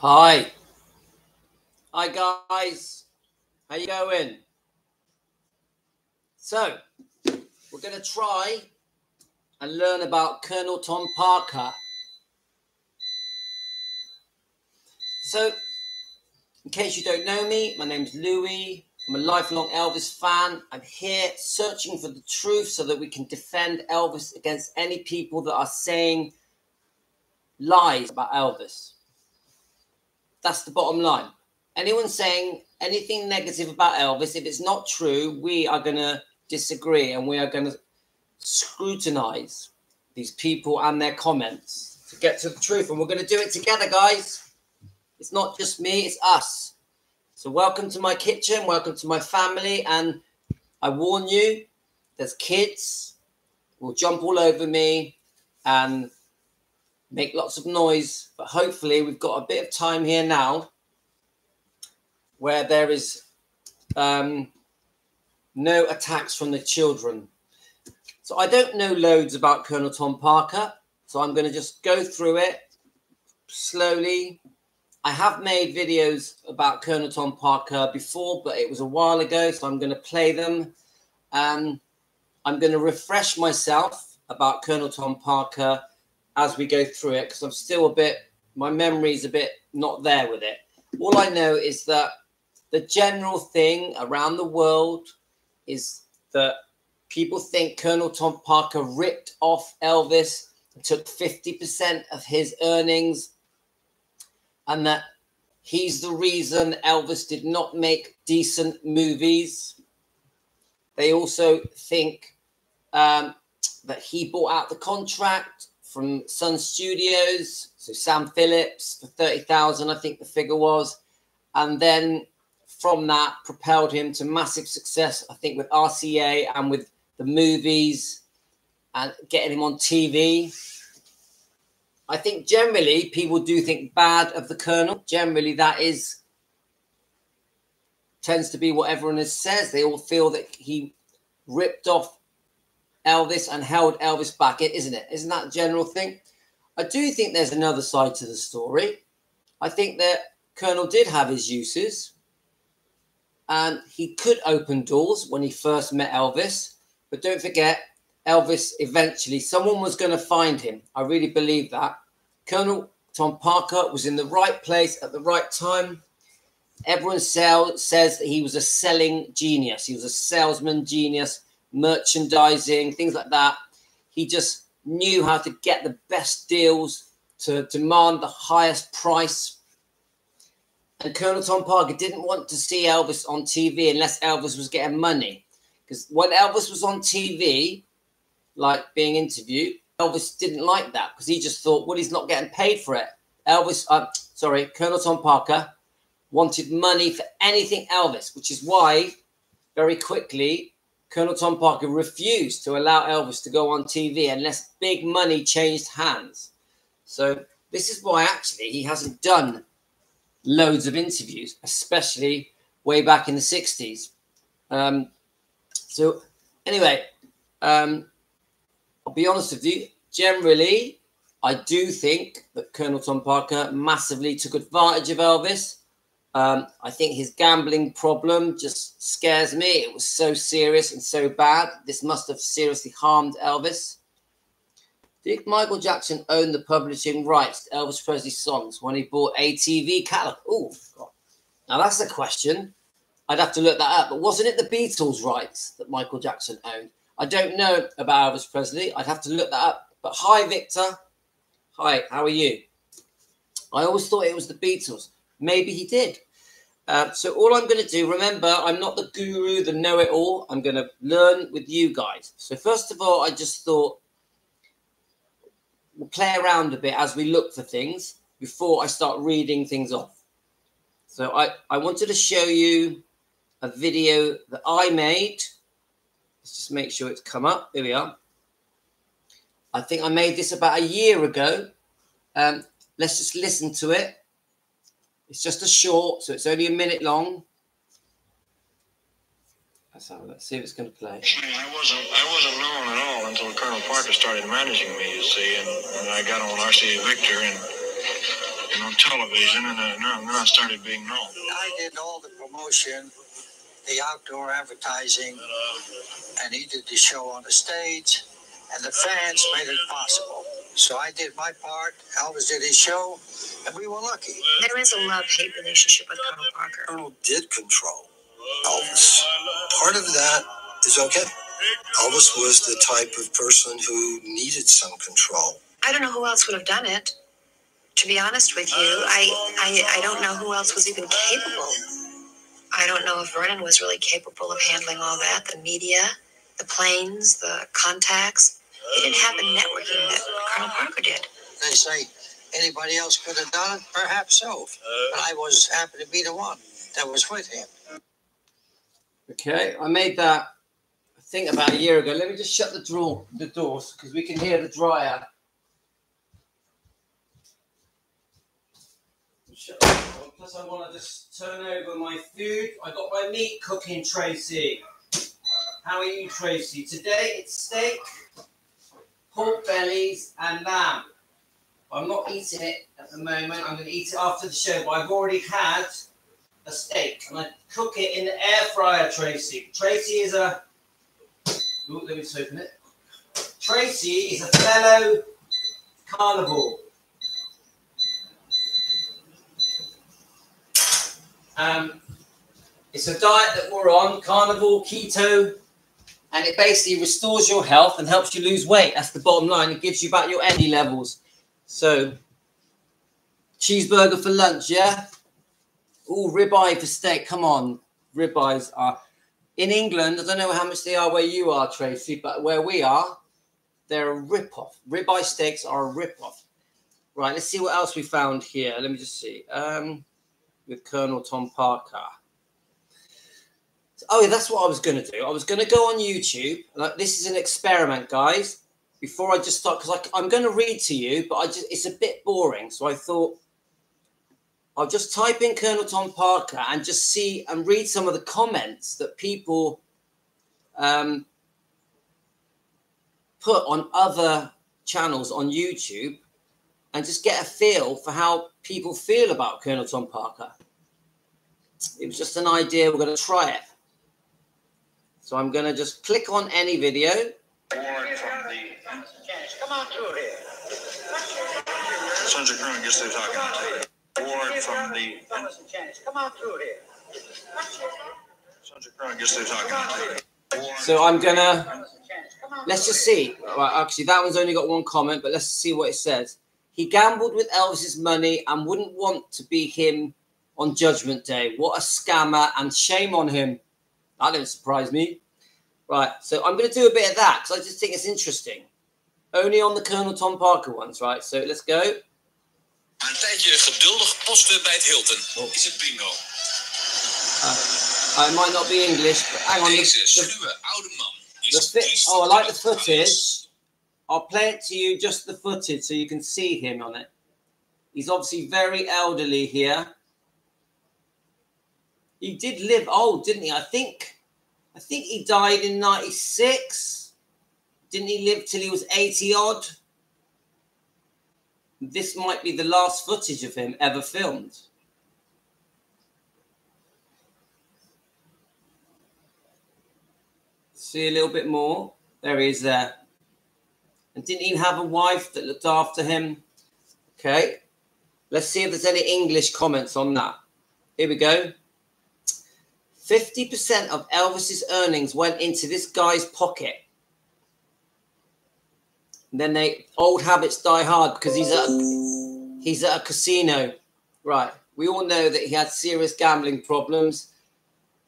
Hi. Hi guys. How you going? So, we're going to try and learn about Colonel Tom Parker. So, in case you don't know me, my name's Louis. I'm a lifelong Elvis fan. I'm here searching for the truth so that we can defend Elvis against any people that are saying lies about Elvis. That's the bottom line. Anyone saying anything negative about Elvis, if it's not true, we are going to disagree and we are going to scrutinize these people and their comments to get to the truth. And we're going to do it together, guys. It's not just me, it's us. So, welcome to my kitchen, welcome to my family. And I warn you, there's kids will jump all over me and make lots of noise. But hopefully, we've got a bit of time here now where there is um, no attacks from the children. So I don't know loads about Colonel Tom Parker, so I'm going to just go through it slowly. I have made videos about Colonel Tom Parker before, but it was a while ago, so I'm going to play them. Um, I'm going to refresh myself about Colonel Tom Parker as we go through it because I'm still a bit, my memory's a bit not there with it. All I know is that the general thing around the world is that people think Colonel Tom Parker ripped off Elvis took 50% of his earnings, and that he's the reason Elvis did not make decent movies. They also think um, that he bought out the contract from Sun Studios, so Sam Phillips for 30,000, I think the figure was. And then from that propelled him to massive success, I think, with RCA and with the movies and getting him on TV. I think generally people do think bad of the Colonel. Generally, that is tends to be what everyone says. They all feel that he ripped off Elvis and held Elvis back, isn't it? Isn't that general thing? I do think there's another side to the story. I think that Colonel did have his uses and he could open doors when he first met Elvis. But don't forget, Elvis eventually, someone was going to find him. I really believe that. Colonel Tom Parker was in the right place at the right time. Everyone sell, says that he was a selling genius. He was a salesman genius, merchandising, things like that. He just knew how to get the best deals to demand the highest price and Colonel Tom Parker didn't want to see Elvis on TV unless Elvis was getting money. Because when Elvis was on TV, like being interviewed, Elvis didn't like that because he just thought, well, he's not getting paid for it. Elvis, uh, sorry, Colonel Tom Parker wanted money for anything Elvis, which is why very quickly Colonel Tom Parker refused to allow Elvis to go on TV unless big money changed hands. So this is why actually he hasn't done loads of interviews, especially way back in the 60s. Um, so, anyway, um, I'll be honest with you. Generally, I do think that Colonel Tom Parker massively took advantage of Elvis. Um, I think his gambling problem just scares me. It was so serious and so bad. This must have seriously harmed Elvis. Did Michael Jackson own the publishing rights to Elvis Presley's songs when he bought ATV catalog? Oh, now that's a question. I'd have to look that up. But wasn't it the Beatles' rights that Michael Jackson owned? I don't know about Elvis Presley. I'd have to look that up. But hi, Victor. Hi, how are you? I always thought it was the Beatles. Maybe he did. Uh, so all I'm going to do, remember, I'm not the guru, the know-it-all. I'm going to learn with you guys. So first of all, I just thought we'll play around a bit as we look for things before I start reading things off. So I, I wanted to show you a video that I made. Let's just make sure it's come up. Here we are. I think I made this about a year ago. Um, let's just listen to it. It's just a short, so it's only a minute long. Let's have let's see if it's going to play. I wasn't I wasn't known at all until Colonel Parker started managing me. You see, and, and I got on RCA Victor, and talking on television, and uh, no, then I started being known. I did all the promotion, the outdoor advertising, and he did the show on the stage, and the fans made it possible. So I did my part, Elvis did his show, and we were lucky. There is a love hate relationship with Colonel Parker. Colonel did control Elvis. Part of that is okay. Elvis was the type of person who needed some control. I don't know who else would have done it. To be honest with you, I, I, I don't know who else was even capable. I don't know if Vernon was really capable of handling all that the media, the planes, the contacts. He didn't have the networking that Colonel Parker did. They say anybody else could have done it, perhaps so. Uh. But I was happy to be the one that was with him. Okay, I made that I think about a year ago. Let me just shut the drawer, the doors, because we can hear the dryer. Shut the. Plus, I want to just turn over my food. I got my meat cooking, Tracy. How are you, Tracy? Today it's steak, pork bellies, and lamb. I'm not eating it at the moment. I'm going to eat it after the show, but I've already had a steak and I cook it in the air fryer, Tracy. Tracy is a. Ooh, let me just open it. Tracy is a fellow carnivore. Um, it's a diet that we're on, carnivore, keto, and it basically restores your health and helps you lose weight. That's the bottom line. It gives you back your energy levels. So, cheeseburger for lunch, yeah? Oh, ribeye for steak. Come on. Ribeyes are in England. I don't know how much they are where you are, Tracy, but where we are, they're a rip-off. Ribeye steaks are a rip-off. Right, let's see what else we found here. Let me just see. Um, with Colonel Tom Parker. Oh, yeah, that's what I was going to do. I was going to go on YouTube. Like, this is an experiment, guys. Before I just start, because I'm going to read to you, but I just it's a bit boring. So I thought I'll just type in Colonel Tom Parker and just see and read some of the comments that people um, put on other channels on YouTube and just get a feel for how people feel about Colonel Tom Parker. It was just an idea. We're going to try it. So I'm going to just click on any video. Ward from the Come on through here. Sons of Croon gets through talking to you. Ward from the Come on through here. Sons of Croon gets through talking to you. So I'm going to, let's just see. Right, actually, that one's only got one comment, but let's see what it says. He gambled with Elvis's money and wouldn't want to be him on Judgment Day. What a scammer and shame on him. That didn't surprise me. Right, so I'm going to do a bit of that because I just think it's interesting. Only on the Colonel Tom Parker ones, right? So let's go. Een tijdje geduldig posten bij het Hilton oh. is het bingo. Uh, I might not be English, but hang on. The, Deze the, schuwe oude man the is triest oh, I like the footage. I'll play it to you, just the footage, so you can see him on it. He's obviously very elderly here. He did live old, didn't he? I think, I think he died in '96. Didn't he live till he was 80 odd? This might be the last footage of him ever filmed. See a little bit more. There he is there. And didn't even have a wife that looked after him. Okay. Let's see if there's any English comments on that. Here we go. 50% of Elvis's earnings went into this guy's pocket. And then they old habits die hard because he's at a, he's at a casino. Right. We all know that he had serious gambling problems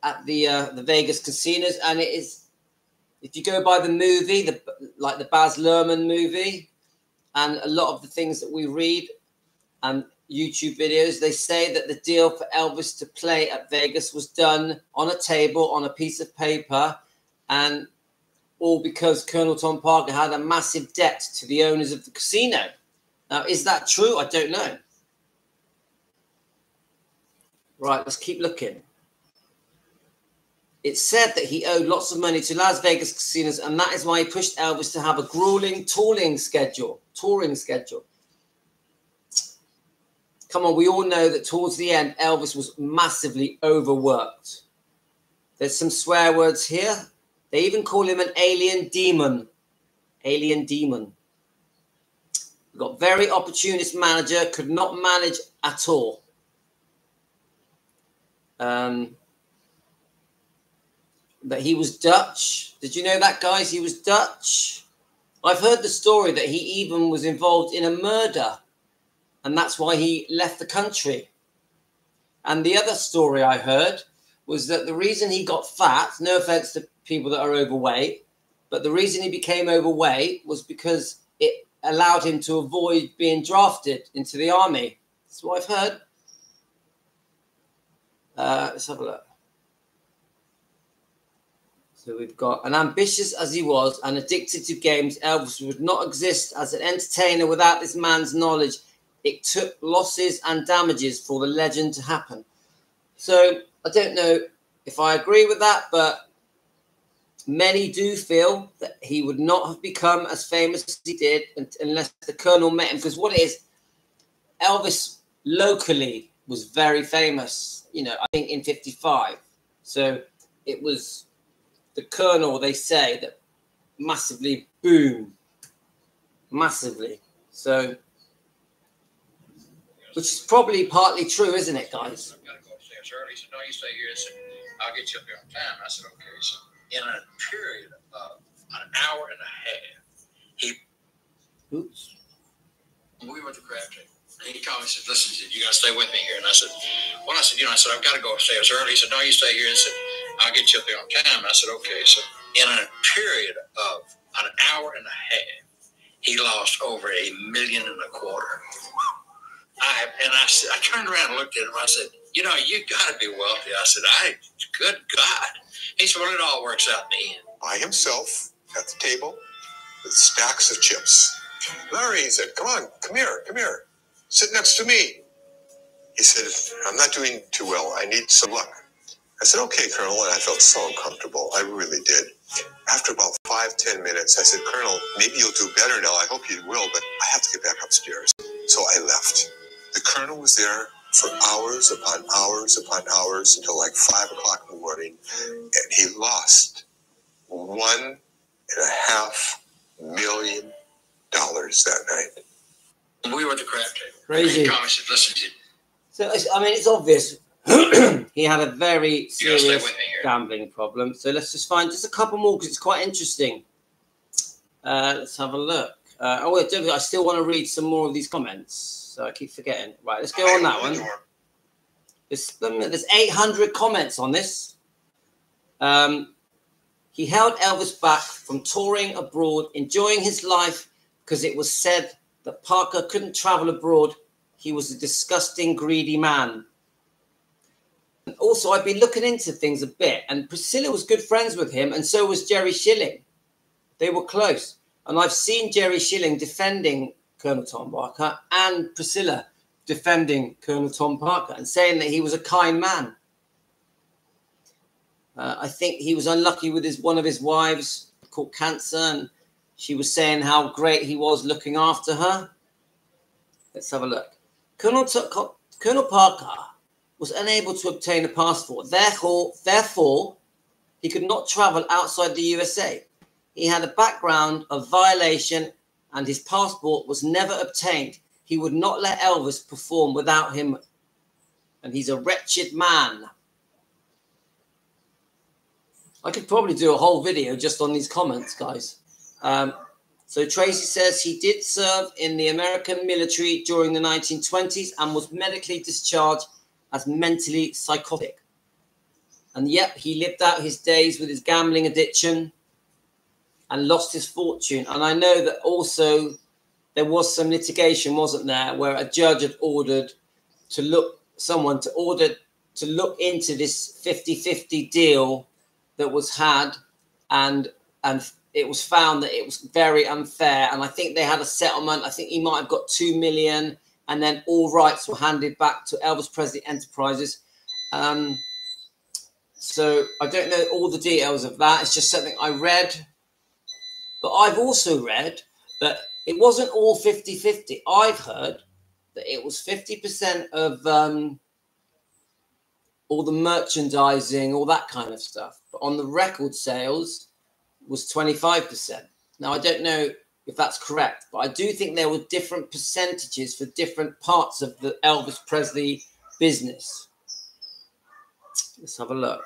at the uh, the Vegas casinos, and it is if you go by the movie, the like the Baz Luhrmann movie, and a lot of the things that we read and YouTube videos, they say that the deal for Elvis to play at Vegas was done on a table on a piece of paper, and all because Colonel Tom Parker had a massive debt to the owners of the casino. Now, is that true? I don't know. Right, let's keep looking. It said that he owed lots of money to Las Vegas casinos, and that is why he pushed Elvis to have a grueling touring schedule. Touring schedule. Come on, we all know that towards the end, Elvis was massively overworked. There's some swear words here. They even call him an alien demon. Alien demon. We've got very opportunist manager, could not manage at all. Um, that he was Dutch. Did you know that, guys? He was Dutch. I've heard the story that he even was involved in a murder, and that's why he left the country. And the other story I heard was that the reason he got fat, no offense to people that are overweight, but the reason he became overweight was because it allowed him to avoid being drafted into the army. That's what I've heard. Uh, let's have a look. So we've got an ambitious as he was and addicted to games, Elvis would not exist as an entertainer without this man's knowledge. It took losses and damages for the legend to happen. So I don't know if I agree with that, but many do feel that he would not have become as famous as he did unless the Colonel met him. Because what it is, Elvis locally was very famous, you know, I think in 55. So it was the Colonel, they say, that massively boom, massively. So, which is probably partly true, isn't it, guys? I've got to go upstairs early. He said, No, you stay here. I said, I'll get you up here on time. I said, Okay. So, in a period of an hour and a half, he. Oops. We at the crap table. And he called me and said, Listen, he said, you got to stay with me here. And I said, Well, I said, You know, I said, I've got to go upstairs early. He said, No, you stay here. And said, I'll get you up there on time. I said, Okay. So, in a period of an hour and a half, he lost over a million and a quarter. I and I said, I turned around and looked at him. I said, You know, you got to be wealthy. I said, I, good God. He said, Well, it all works out in the end. by himself at the table with stacks of chips. Larry, he said, come on, come here, come here. Sit next to me. He said, I'm not doing too well. I need some luck. I said, okay, Colonel. And I felt so uncomfortable. I really did. After about five, ten minutes, I said, Colonel, maybe you'll do better now. I hope you will, but I have to get back upstairs. So I left. The Colonel was there for hours upon hours upon hours until like five o'clock in the morning, and he lost one and a half million dollars that night. We were at the crap table. Crazy. He called me and said, Listen, he said, So it's- I mean, it's obvious he had a very You gotta stay serious with me here. gambling problem. So let's just find just a couple more because it's quite interesting. Uh, let's have a look. Uh, oh, wait, I still want to read some more of these comments. So I keep forgetting. Right, let's go on that one. There's, there's 800 comments on this. Um, he held Elvis back from touring abroad, enjoying his life because it was said that Parker couldn't travel abroad. He was a disgusting, greedy man. And also, I've been looking into things a bit, and Priscilla was good friends with him, and so was Jerry Schilling. They were close. And I've seen Jerry Schilling defending Colonel Tom Parker and Priscilla defending Colonel Tom Parker and saying that he was a kind man. Uh, I think he was unlucky with his one of his wives caught cancer, and she was saying how great he was looking after her. Let's have a look. Colonel, Colonel Parker was unable to obtain a passport. Therefore, therefore, he could not travel outside the USA. He had a background of violation, and his passport was never obtained. He would not let Elvis perform without him, and he's a wretched man. I could probably do a whole video just on these comments, guys. Um, so Tracy says he did serve in the American military during the 1920s and was medically discharged as mentally psychotic. And yep, he lived out his days with his gambling addiction and lost his fortune. And I know that also there was some litigation, wasn't there, where a judge had ordered to look someone to order to look into this 50-50 deal that was had and and it was found that it was very unfair. And i think they had a settlement. I think he might have got 2 million and then all rights were handed back to elvis presley enterprises. Um, so i don't know all the details of that. It's just something i read but i've also read that it wasn't all 50-50 i've heard that it was 50% of um, all the merchandising, all that kind of stuff. But on the record sales was 25%. Now, I don't know if that's correct, but I do think there were different percentages for different parts of the Elvis Presley business. Let's have a look.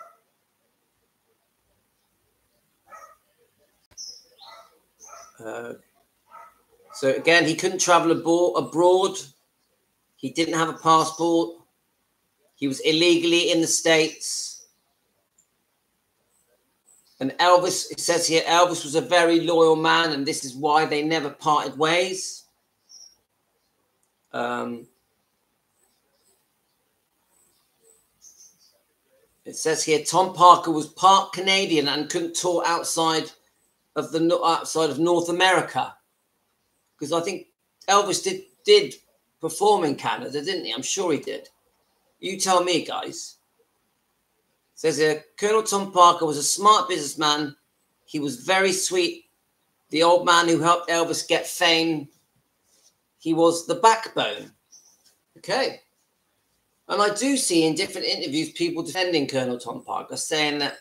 Uh, so again, he couldn't travel abroad. He didn't have a passport. He was illegally in the States. And Elvis, it says here, Elvis was a very loyal man, and this is why they never parted ways. Um, it says here, Tom Parker was part Canadian and couldn't tour outside of the outside uh, of North America because I think Elvis did did perform in Canada, didn't he? I'm sure he did. You tell me, guys. It says here, Colonel Tom Parker was a smart businessman. He was very sweet. The old man who helped Elvis get fame. He was the backbone. Okay. And I do see in different interviews people defending Colonel Tom Parker, saying that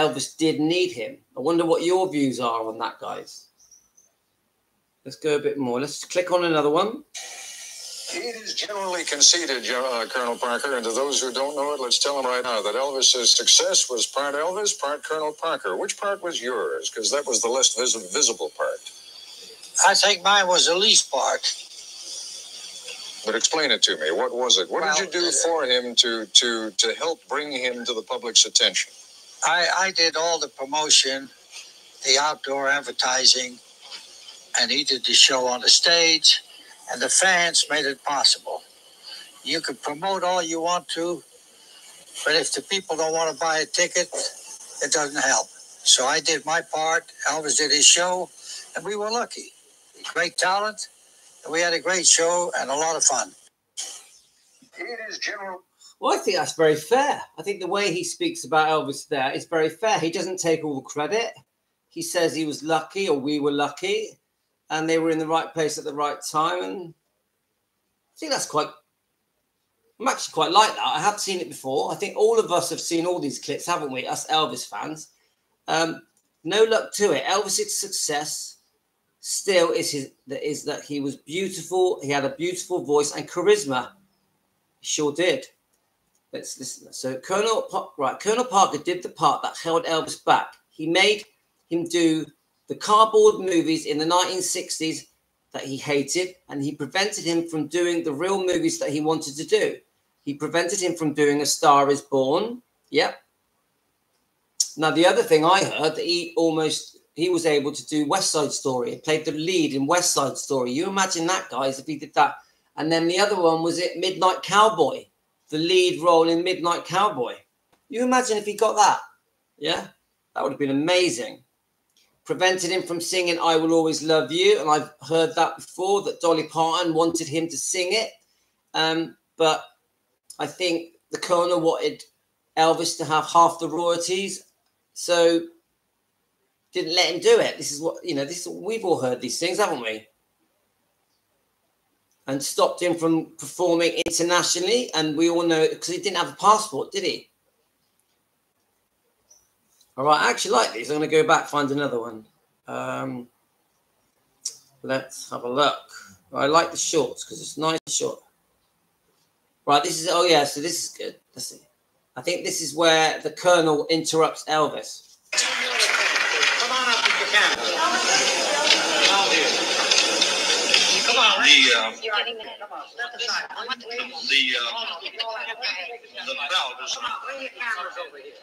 Elvis did need him. I wonder what your views are on that, guys. Let's go a bit more. Let's click on another one. It is generally conceded, uh, Colonel Parker, and to those who don't know it, let's tell them right now that Elvis's success was part Elvis, part Colonel Parker. Which part was yours? Because that was the less vis- visible part. I think mine was the least part. But explain it to me. What was it? What Well, did you do uh, for him to to to help bring him to the public's attention? I, I did all the promotion, the outdoor advertising, and he did the show on the stage, and the fans made it possible. You can promote all you want to, but if the people don't want to buy a ticket, it doesn't help. So I did my part, Elvis did his show, and we were lucky. Great talent, and we had a great show and a lot of fun. It is general. Well, I think that's very fair. I think the way he speaks about Elvis there is very fair. He doesn't take all the credit. He says he was lucky or we were lucky and they were in the right place at the right time. And I think that's quite, I'm actually quite like that. I have seen it before. I think all of us have seen all these clips, haven't we? Us Elvis fans. Um, no luck to it. Elvis's success still is his is that he was beautiful. He had a beautiful voice and charisma. He sure did. Let's listen. So Colonel right, Colonel Parker did the part that held Elvis back. He made him do the cardboard movies in the 1960s that he hated, and he prevented him from doing the real movies that he wanted to do. He prevented him from doing A Star Is Born. Yep. Now the other thing I heard that he almost he was able to do West Side Story. He played the lead in West Side Story. You imagine that, guys, if he did that. And then the other one was it Midnight Cowboy, the lead role in Midnight Cowboy. You imagine if he got that? Yeah, that would have been amazing. Prevented him from singing I Will Always Love You. And I've heard that before that Dolly Parton wanted him to sing it. Um, but I think the Colonel wanted Elvis to have half the royalties. So didn't let him do it. This is what you know. This we've all heard these things, haven't we? And stopped him from performing internationally, and we all know because he didn't have a passport, did he? All right, I actually like these. I'm going to go back find another one. Um, let's have a look. I like the shorts because it's nice short. Right, this is oh yeah, so this is good. Let's see. I think this is where the Colonel interrupts Elvis. Come on up if you can. The the, uh, the belt is an, Bring your cameras over here.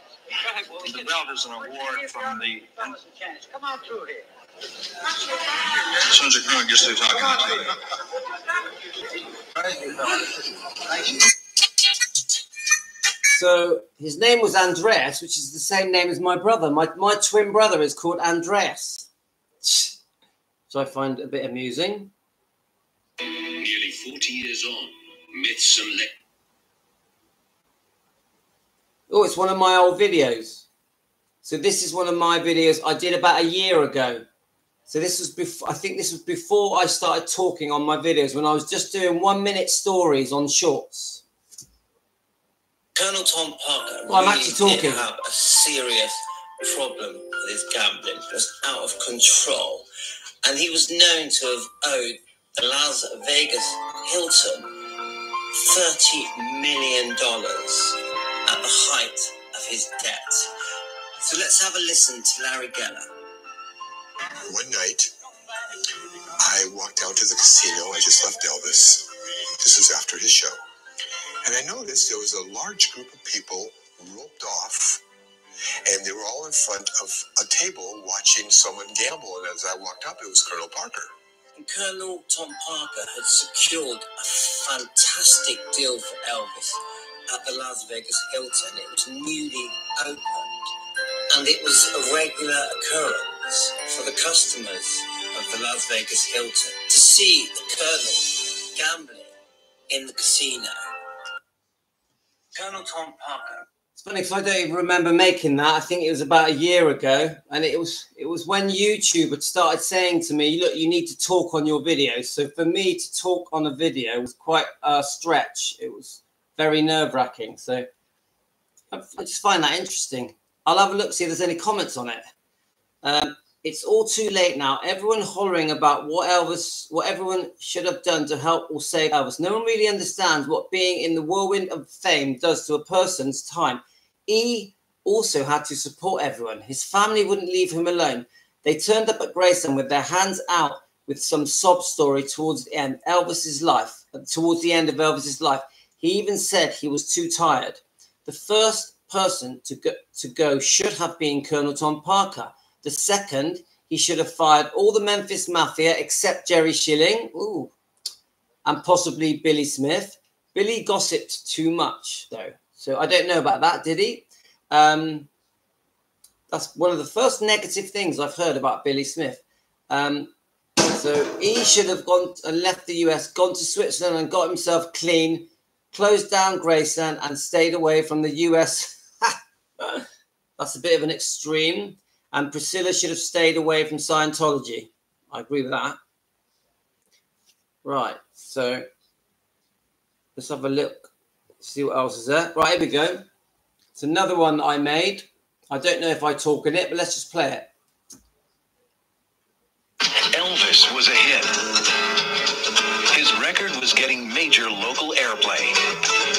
the belt is an award from the, Fellas a chance. Come on through here. Sons of Crown gets through talking to you. Thank you. So his name was Andreas, which is the same name as my brother. My my twin brother is called Andreas. So I find a bit amusing. Nearly 40 years on, myths and legends. Oh, it's one of my old videos. So this is one of my videos I did about a year ago. So this was before. I think this was before I started talking on my videos when I was just doing one minute stories on shorts. Colonel Tom Parker Well, I'm really actually talking. did have a serious problem with his gambling. It was out of control. And he was known to have owed Las Vegas Hilton $30 million at the height of his debt. So let's have a listen to Larry Geller. One night, I walked out to the casino. I just left Elvis. This was after his show. And I noticed there was a large group of people roped off, and they were all in front of a table watching someone gamble. And as I walked up, it was Colonel Parker. Colonel Tom Parker had secured a fantastic deal for Elvis at the Las Vegas Hilton. It was newly opened, and it was a regular occurrence for the customers of the Las Vegas Hilton to see the Colonel gambling in the casino. Colonel Tom Parker It's funny because I don't even remember making that. I think it was about a year ago, and it was it was when YouTube had started saying to me, "Look, you need to talk on your videos." So for me to talk on a video was quite a stretch. It was very nerve wracking. So I just find that interesting. I'll have a look see if there's any comments on it. Um, it's all too late now. Everyone hollering about what Elvis, what everyone should have done to help or save Elvis. No one really understands what being in the whirlwind of fame does to a person's time. E also had to support everyone. His family wouldn't leave him alone. They turned up at Graceland with their hands out with some sob story towards the end. Elvis's life, towards the end of Elvis's life. He even said he was too tired. The first person to go, to go should have been Colonel Tom Parker. The second, he should have fired all the Memphis Mafia except Jerry Schilling, ooh, and possibly Billy Smith. Billy gossiped too much, though. So I don't know about that, did he? Um, that's one of the first negative things I've heard about Billy Smith. Um, so he should have gone and left the US, gone to Switzerland and got himself clean, closed down Graceland and stayed away from the US. That's a bit of an extreme. And Priscilla should have stayed away from Scientology. I agree with that. Right. So let's have a look, see what else is there. Right, here we go. It's another one that I made. I don't know if I talk in it, but let's just play it. Elvis was a hit. His record was getting major local airplay.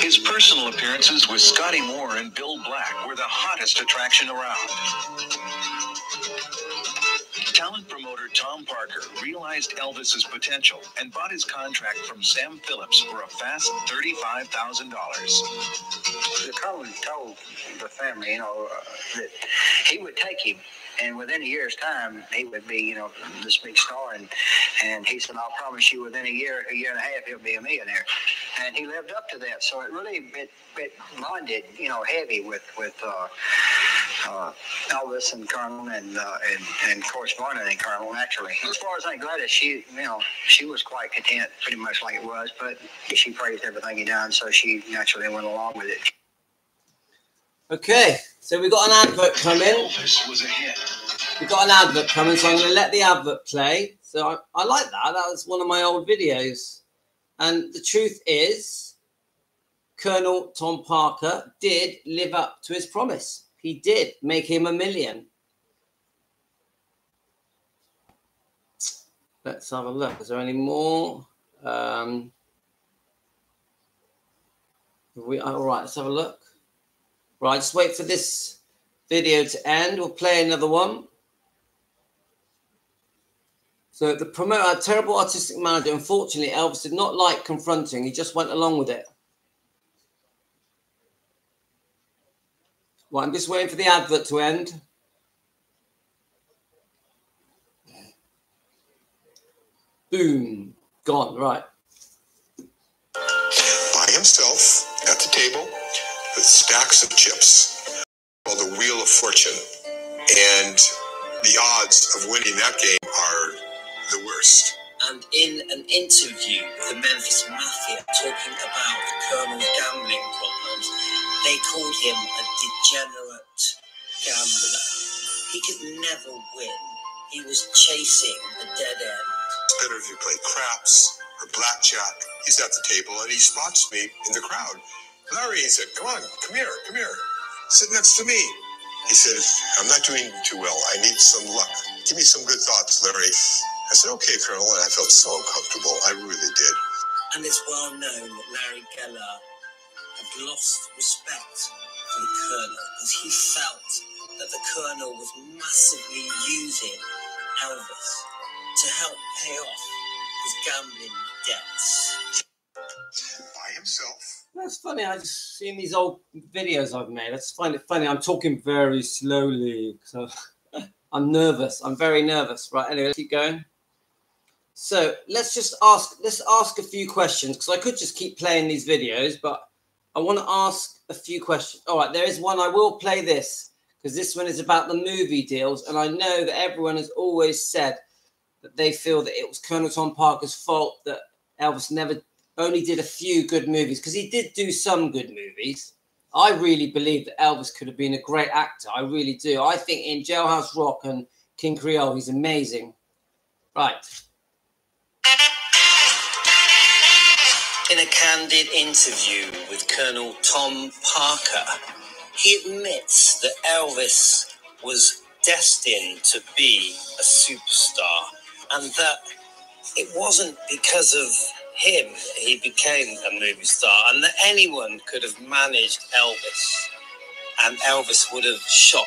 His personal appearances with Scotty Moore and Bill Black were the hottest attraction around. Talent promoter Tom Parker realized Elvis's potential and bought his contract from Sam Phillips for a fast $35,000. The Colonel told the family, you know, uh, that he would take him, and within a year's time, he would be, you know, this big star. And and he said, "I'll promise you, within a year, a year and a half, he'll be a millionaire." And he lived up to that. So it really it, it bonded, you know, heavy with with uh, uh, Elvis and Colonel, and uh, and and correspondent and Colonel naturally. As far as Aunt Gladys, she, you know, she was quite content, pretty much like it was, but she praised everything he done, so she naturally went along with it. Okay, so we've got an advert coming. We've got an advert coming, so I'm going to let the advert play. So I, I like that. That was one of my old videos. And the truth is, Colonel Tom Parker did live up to his promise. He did make him a million. Let's have a look. Is there any more? Um, we all right. Let's have a look. Right, just wait for this video to end. We'll play another one. So the promoter, terrible artistic manager. Unfortunately, Elvis did not like confronting. He just went along with it. Right, I'm just waiting for the advert to end. Boom, gone. Right. By himself at the table with stacks of chips called the Wheel of Fortune. And the odds of winning that game are the worst. And in an interview with the Memphis Mafia talking about the Colonel's gambling problems, they called him a degenerate gambler. He could never win he was chasing a dead end. It's better if you play craps or blackjack. He's at the table and he spots me in the crowd. Larry, he said, come on, come here, come here. Sit next to me. He said, I'm not doing too well. I need some luck. Give me some good thoughts, Larry. I said, okay, Colonel, and I felt so uncomfortable. I really did. And it's well known that Larry Geller had lost respect for the Colonel because he felt that the Colonel was massively using Elvis to help pay off his gambling debts. That's funny. I just seen these old videos I've made. I just find it funny. I'm talking very slowly, so I'm nervous. I'm very nervous. Right. Anyway, let's keep going. So let's just ask. Let's ask a few questions because I could just keep playing these videos, but I want to ask a few questions. All right. There is one. I will play this because this one is about the movie deals, and I know that everyone has always said that they feel that it was Colonel Tom Parker's fault that Elvis never only did a few good movies because he did do some good movies. I really believe that Elvis could have been a great actor. I really do. I think in Jailhouse Rock and King Creole, he's amazing. Right. In a candid interview with Colonel Tom Parker, he admits that Elvis was destined to be a superstar and that it wasn't because of him he became a movie star and that anyone could have managed Elvis and Elvis would have shot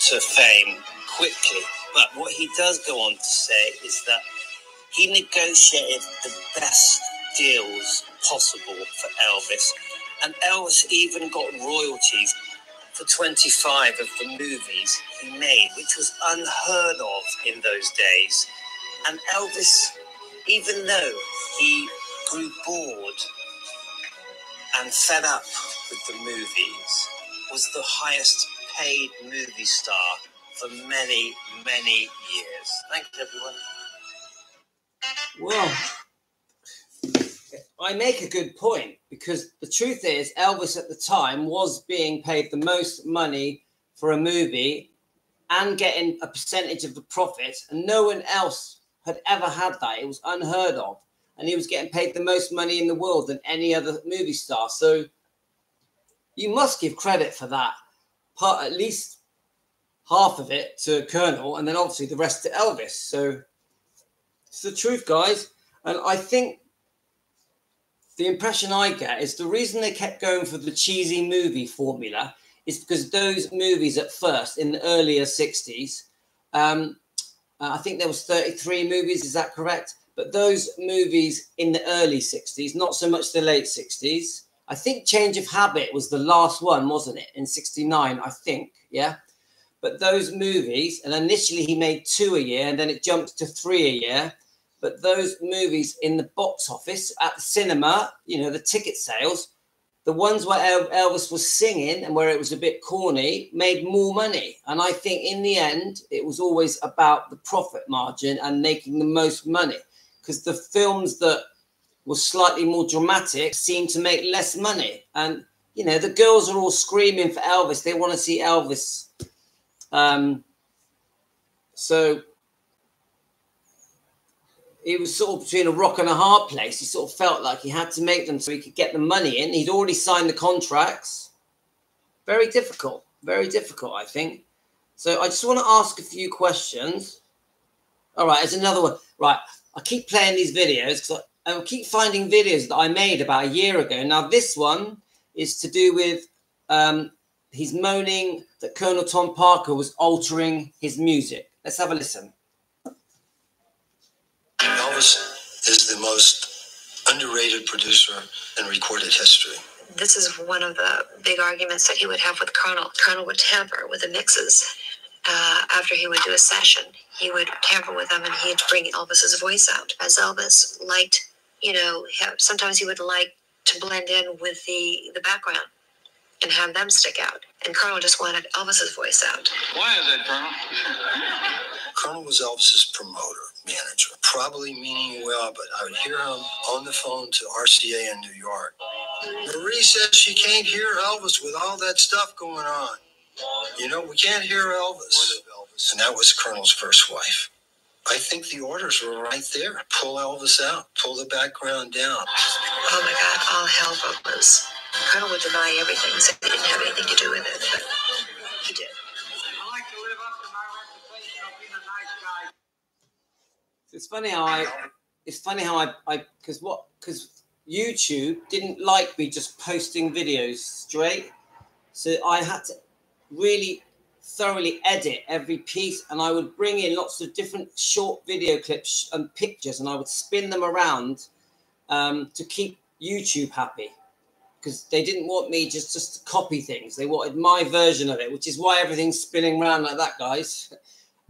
to fame quickly. But what he does go on to say is that he negotiated the best deals possible for Elvis, and Elvis even got royalties for 25 of the movies he made, which was unheard of in those days. And Elvis, even though he grew bored and fed up with the movies, was the highest paid movie star for many, many years. Thank you, everyone. Well, I make a good point because the truth is, Elvis at the time was being paid the most money for a movie and getting a percentage of the profit, and no one else had ever had that. It was unheard of. And he was getting paid the most money in the world than any other movie star. So you must give credit for that part, at least half of it to Colonel, and then obviously the rest to Elvis. So it's the truth, guys. And I think the impression I get is the reason they kept going for the cheesy movie formula is because those movies at first in the earlier 60s, um, uh, I think there was 33 movies, is that correct? But those movies in the early 60s, not so much the late 60s. I think Change of Habit was the last one, wasn't it? In 69, I think, yeah. But those movies, and initially he made two a year, and then it jumped to three a year but those movies in the box office at the cinema, you know, the ticket sales, the ones where Elvis was singing and where it was a bit corny made more money. And I think in the end, it was always about the profit margin and making the most money because the films that were slightly more dramatic seemed to make less money. And, you know, the girls are all screaming for Elvis. They want to see Elvis. Um, so it was sort of between a rock and a hard place. He sort of felt like he had to make them so he could get the money in. He'd already signed the contracts. Very difficult. Very difficult, I think. So I just want to ask a few questions. All right, there's another one. Right, I keep playing these videos because I, I keep finding videos that I made about a year ago. Now, this one is to do with um, he's moaning that Colonel Tom Parker was altering his music. Let's have a listen. Elvis is the most underrated producer in recorded history. This is one of the big arguments that he would have with Colonel. Colonel would tamper with the mixes uh, after he would do a session. He would tamper with them and he'd bring Elvis's voice out. As Elvis liked, you know, sometimes he would like to blend in with the, the background and have them stick out. And Colonel just wanted Elvis's voice out. Why is that, Colonel? Colonel was Elvis's promoter, manager, probably meaning well, but I would hear him on the phone to RCA in New York. Marie says she can't hear Elvis with all that stuff going on. You know, we can't hear Elvis. and that was Colonel's first wife. I think the orders were right there. Pull Elvis out, pull the background down. Oh my God, all hell broke loose. Colonel would deny everything, said he didn't have anything to do with it, but he did. It's funny how I. It's funny how I. I because what because YouTube didn't like me just posting videos straight, so I had to really thoroughly edit every piece, and I would bring in lots of different short video clips and pictures, and I would spin them around um, to keep YouTube happy because they didn't want me just just to copy things. They wanted my version of it, which is why everything's spinning around like that, guys.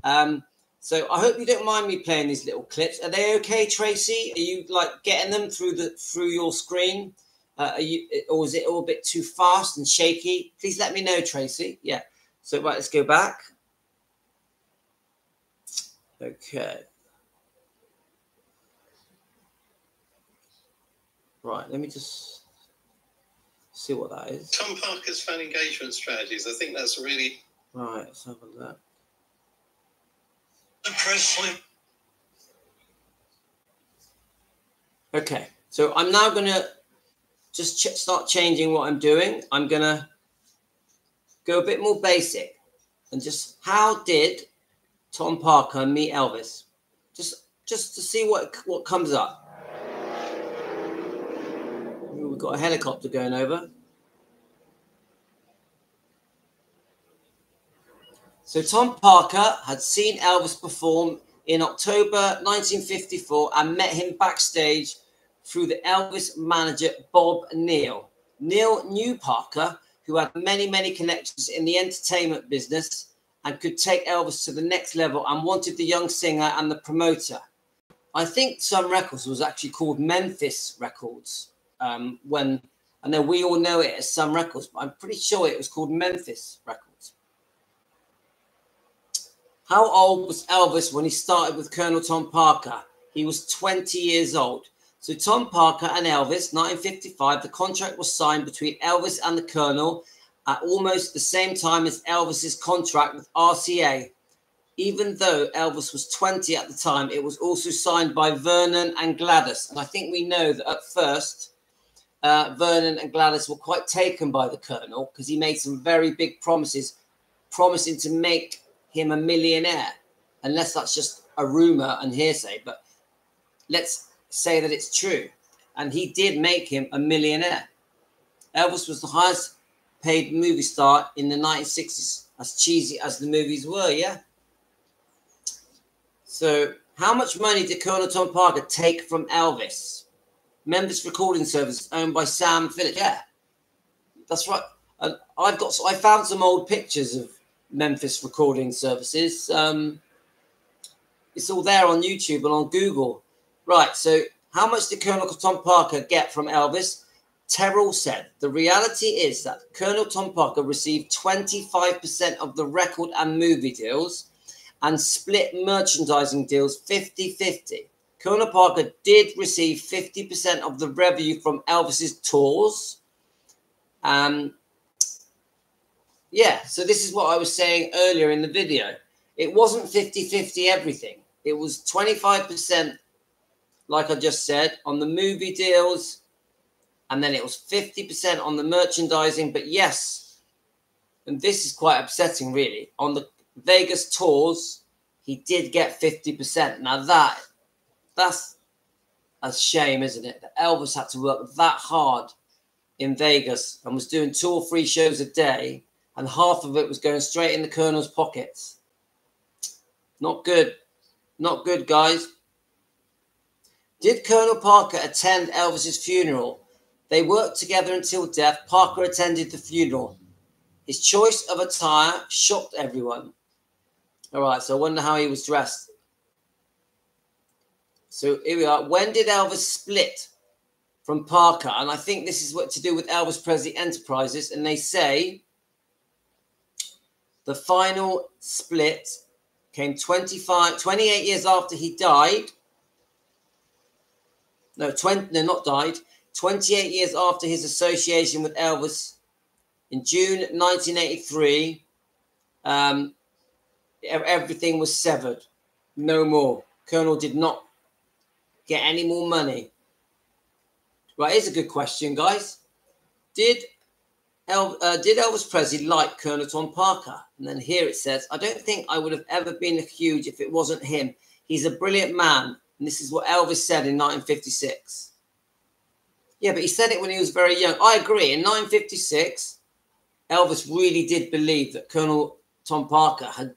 Um, so I hope you don't mind me playing these little clips. Are they okay, Tracy? Are you like getting them through the through your screen? Uh, are you, or is it all a bit too fast and shaky? Please let me know, Tracy. Yeah. So right, let's go back. Okay. Right, let me just see what that is. Tom Parker's fan engagement strategies. I think that's really Right, let's have a look. Presley. Okay, so I'm now gonna just ch- start changing what I'm doing. I'm gonna go a bit more basic and just how did Tom Parker meet Elvis? Just just to see what what comes up. We've got a helicopter going over. So Tom Parker had seen Elvis perform in October 1954 and met him backstage through the Elvis manager Bob Neal. Neal knew Parker, who had many, many connections in the entertainment business and could take Elvis to the next level and wanted the young singer and the promoter. I think Sun Records was actually called Memphis Records um, when I know we all know it as Sun Records, but I'm pretty sure it was called Memphis Records. How old was Elvis when he started with Colonel Tom Parker? He was 20 years old. So Tom Parker and Elvis, 1955, the contract was signed between Elvis and the Colonel at almost the same time as Elvis's contract with RCA. Even though Elvis was 20 at the time, it was also signed by Vernon and Gladys. And I think we know that at first, uh, Vernon and Gladys were quite taken by the Colonel because he made some very big promises, promising to make him a millionaire. Unless that's just a rumor and hearsay, but let's say that it's true. And he did make him a millionaire. Elvis was the highest paid movie star in the 1960s, as cheesy as the movies were, yeah? So, how much money did Colonel Tom Parker take from Elvis? Memphis Recording Service, owned by Sam Phillips. Yeah, that's right. And I've got, I found some old pictures of Memphis Recording Services. Um, it's all there on YouTube and on Google. Right. So, how much did Colonel Tom Parker get from Elvis? Terrell said, The reality is that Colonel Tom Parker received 25% of the record and movie deals and split merchandising deals 50 50. Colonel Parker did receive 50% of the revenue from Elvis's tours. Um, yeah, so this is what I was saying earlier in the video. It wasn't 50 50 everything, it was 25%, like I just said, on the movie deals and then it was 50% on the merchandising. But yes, and this is quite upsetting, really. On the Vegas tours, he did get 50%. Now that that's a shame, isn't it? That Elvis had to work that hard in Vegas and was doing two or three shows a day, and half of it was going straight in the Colonel's pockets. Not good. Not good, guys. Did Colonel Parker attend Elvis's funeral? They worked together until death. Parker attended the funeral. His choice of attire shocked everyone. All right, so I wonder how he was dressed. So here we are. When did Elvis split from Parker? And I think this is what to do with Elvis Presley Enterprises. And they say the final split came 25, 28 years after he died. No, 20, no, not died. 28 years after his association with Elvis in June 1983. Um, everything was severed. No more. Colonel did not get any more money. Right, here's a good question, guys. Did El, uh, did Elvis Presley like Colonel Tom Parker? And then here it says, I don't think I would have ever been a huge if it wasn't him. He's a brilliant man. And this is what Elvis said in 1956. Yeah, but he said it when he was very young. I agree. In 1956, Elvis really did believe that Colonel Tom Parker had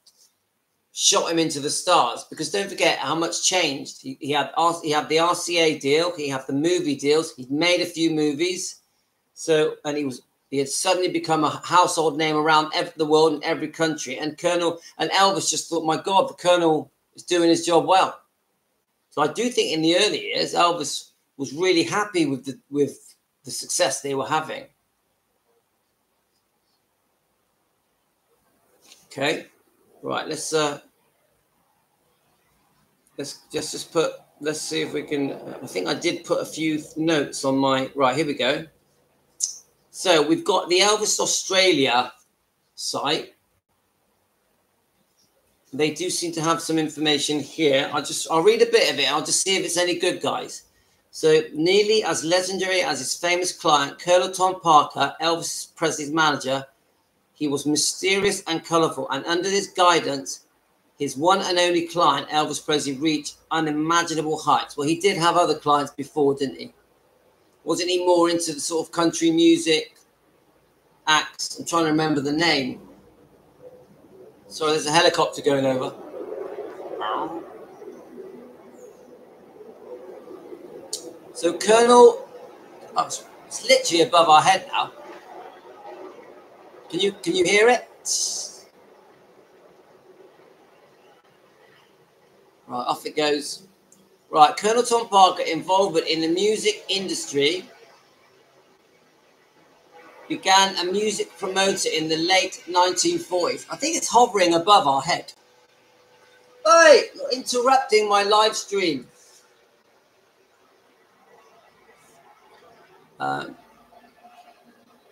shot him into the stars because don't forget how much changed. He, he had he had the RCA deal, he had the movie deals, he'd made a few movies. So and he was he had suddenly become a household name around the world in every country. And Colonel and Elvis just thought, my God, the Colonel is doing his job well. So I do think in the early years, Elvis was really happy with the with the success they were having. Okay, right. Let's uh, let's just just put. Let's see if we can. I think I did put a few notes on my. Right here we go. So we've got the Elvis Australia site. They do seem to have some information here. I'll just I'll read a bit of it. I'll just see if it's any good, guys. So nearly as legendary as his famous client, Colonel Tom Parker, Elvis Presley's manager, he was mysterious and colorful, and under his guidance, his one and only client, Elvis Presley, reached unimaginable heights. Well, he did have other clients before, didn't he? Wasn't he more into the sort of country music acts? I'm trying to remember the name. Sorry, there's a helicopter going over. So Colonel, oh, it's, it's literally above our head now. Can you can you hear it? Right, off it goes. Right, Colonel Tom Parker, involvement in the music industry, began a music promoter in the late 1940s. I think it's hovering above our head. Hey, you're interrupting my live stream. Um,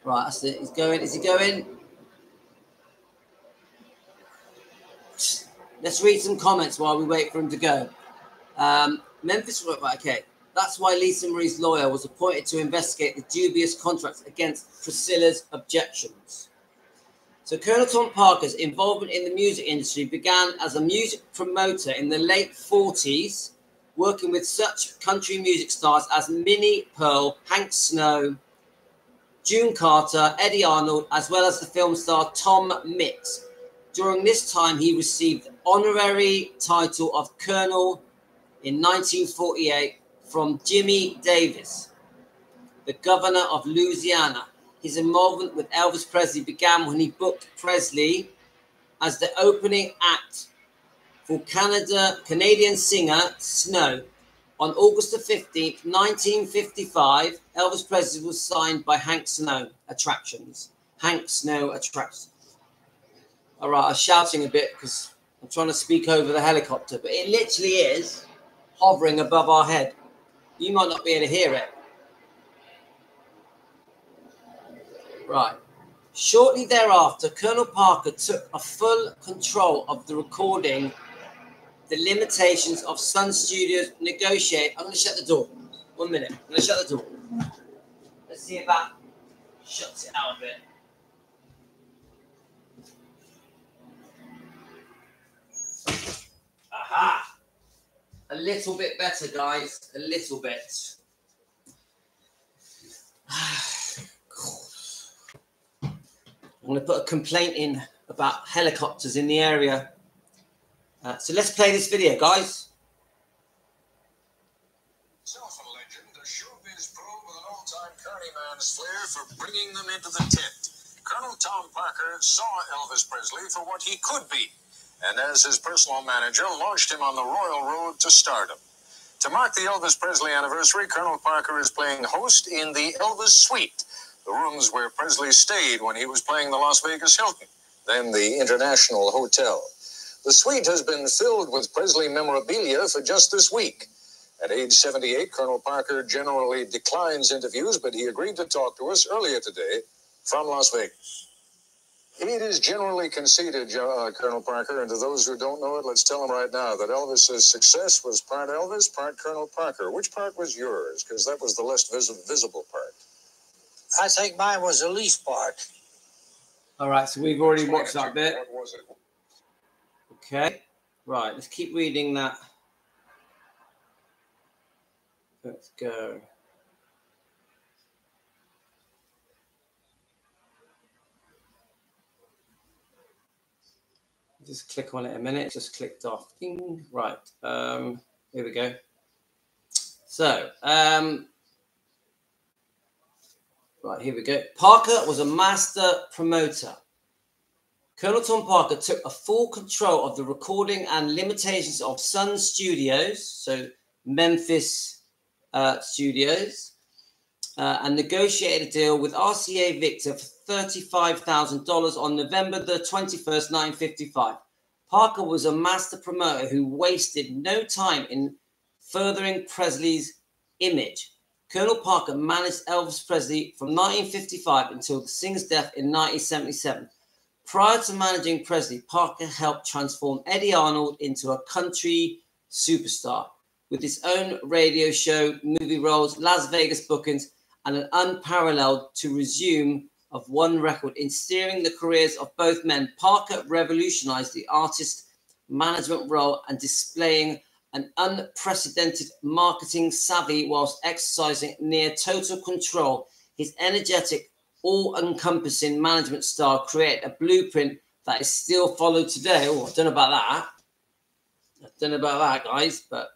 right, that's it. He's going. Is he going? Let's read some comments while we wait for him to go. Um, Memphis, okay. That's why Lisa Marie's lawyer was appointed to investigate the dubious contracts against Priscilla's objections. So Colonel Tom Parker's involvement in the music industry began as a music promoter in the late 40s, working with such country music stars as Minnie Pearl, Hank Snow, June Carter, Eddy Arnold, as well as the film star Tom Mix. During this time, he received the honorary title of Colonel in 1948 from Jimmy Davis, the governor of Louisiana. His involvement with Elvis Presley began when he booked Presley as the opening act for Canada Canadian singer Snow. On August the 15th, 1955, Elvis Presley was signed by Hank Snow Attractions. Hank Snow Attractions. All right, I'm shouting a bit because I'm trying to speak over the helicopter, but it literally is hovering above our head. You might not be able to hear it. Right. Shortly thereafter, Colonel Parker took a full control of the recording, the limitations of Sun Studios negotiate. I'm going to shut the door. One minute. I'm going to shut the door. Let's see if that shuts it out a bit. Aha! A little bit better, guys. A little bit. I'm going to put a complaint in about helicopters in the area. Uh, so let's play this video, guys. Self a legend, a showbiz pro with an all-time carny man's flair for bringing them into the tent. Colonel Tom Parker saw Elvis Presley for what he could be, and as his personal manager, launched him on the royal road to stardom. To mark the Elvis Presley anniversary, Colonel Parker is playing host in the Elvis Suite, the rooms where Presley stayed when he was playing the Las Vegas Hilton, then the International Hotel. The suite has been filled with Presley memorabilia for just this week. At age 78, Colonel Parker generally declines interviews, but he agreed to talk to us earlier today from Las Vegas. It is generally conceded, uh, Colonel Parker, and to those who don't know it, let's tell them right now that Elvis's success was part Elvis, part Colonel Parker. Which part was yours? Because that was the less vis- visible part. I think mine was the least part. All right, so we've already watched that bit. What was it? Okay, right. Let's keep reading that. Let's go. Just click on it a minute. Just clicked off. Ding. Right. Um, here we go. So, um, right here we go. Parker was a master promoter. Colonel Tom Parker took a full control of the recording and limitations of Sun Studios, so Memphis uh, Studios, uh, and negotiated a deal with RCA Victor for $35,000 on November the 21st, 1955. Parker was a master promoter who wasted no time in furthering Presley's image. Colonel Parker managed Elvis Presley from 1955 until the singer's death in 1977. Prior to managing Presley, Parker helped transform Eddy Arnold into a country superstar with his own radio show, movie roles, Las Vegas bookings, and an unparalleled to resume of one record in steering the careers of both men. Parker revolutionized the artist management role and displaying an unprecedented marketing savvy whilst exercising near total control. His energetic, all encompassing management style created a blueprint that is still followed today. Oh, I don't know about that. I don't know about that, guys, but